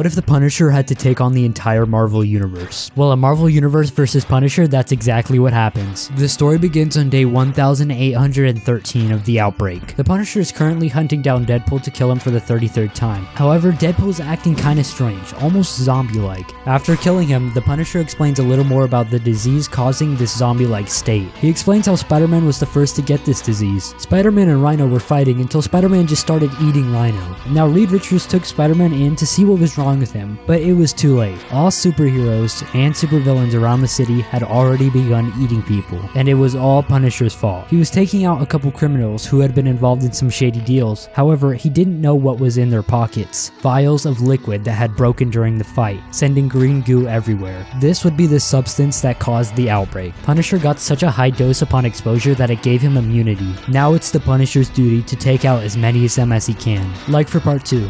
What if the Punisher had to take on the entire Marvel Universe? Well, a Marvel Universe versus Punisher, that's exactly what happens. The story begins on day 1813 of the outbreak. The Punisher is currently hunting down Deadpool to kill him for the 33rd time. However, Deadpool is acting kinda strange, almost zombie-like. After killing him, the Punisher explains a little more about the disease causing this zombie-like state. He explains how Spider-Man was the first to get this disease. Spider-Man and Rhino were fighting until Spider-Man just started eating Rhino. Now Reed Richards took Spider-Man in to see what was wrong with him, but it was too late. All superheroes and supervillains around the city had already begun eating people, and it was all Punisher's fault. He was taking out a couple criminals who had been involved in some shady deals. However, he didn't know what was in their pockets. Vials of liquid that had broken during the fight, sending green goo everywhere. This would be the substance that caused the outbreak. Punisher got such a high dose upon exposure that it gave him immunity. Now it's the Punisher's duty to take out as many of them as he can. Like for part 2.